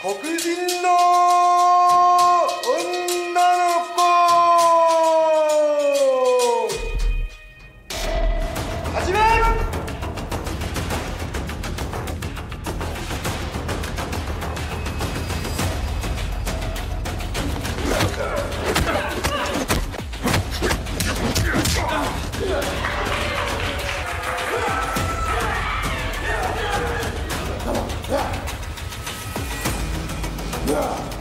黒人の Oh.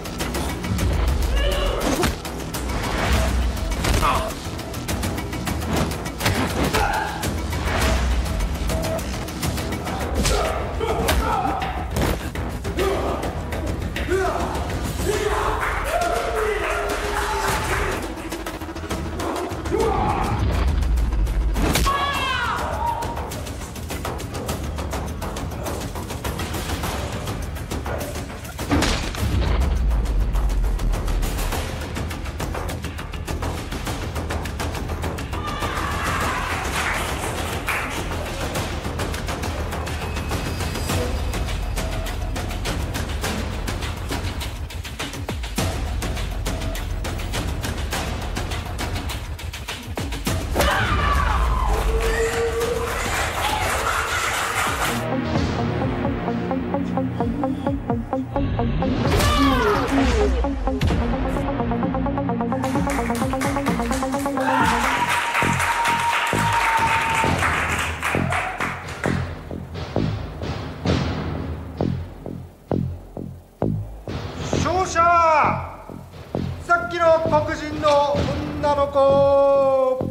の黒人の女の子。